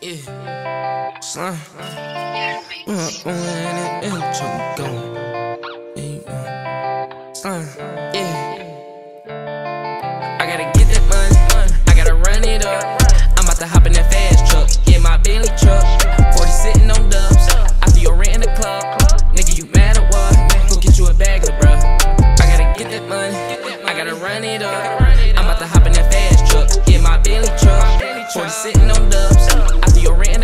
Yeah. Slime. Uh, uh, and choke going. Yeah. Slime. Yeah. I gotta get that money. I gotta run it up. I'm about to hop in that fast truck. Yeah, my Bentley truck. 40 sitting on dubs. After your rent in the club. Nigga, you mad at what? Go get you a bag, of bruh. I gotta get that money. I gotta run it up.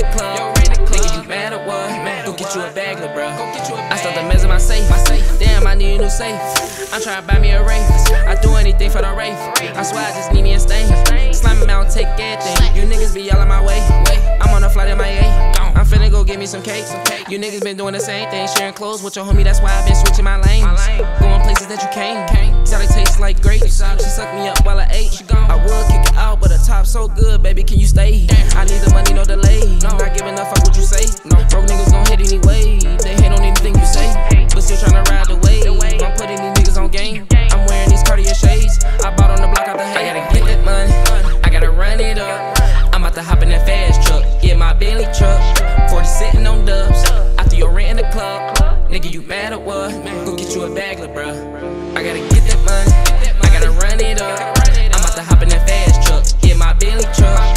After your rent in the club. Nigga, you mad at what? Go get you a bag, bruh. I start the mess in my safe. my safe. Damn, I need a new safe. I'm trying to buy me a Wraith. I do anything for the Wraith. I swear I just need me a stain. Slime him out take everything. You niggas be all in my way. I'm on a flight in my A. I'm finna go get me some cake. You niggas been doing the same thing. Sharing clothes with your homie, that's why i been switching my lanes. Going places that you can't. Exotic tastes like grapes. She sucked me up while I ate. I would my Bentley truck. 40 sitting on dubs. After your rent in the club. Nigga, you mad or what? Go get you a bagler, bruh. I gotta get that money. I gotta run it up. I'm about to hop in that fast truck. Get my Bentley truck.